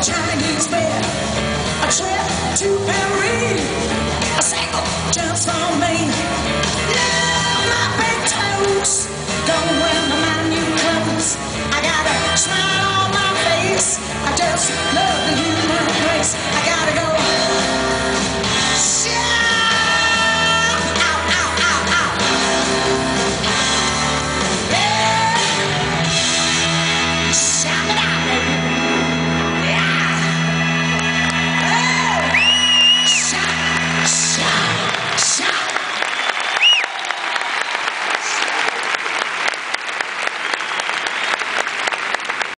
a Chinese bed, a trip to Paris, a single just for.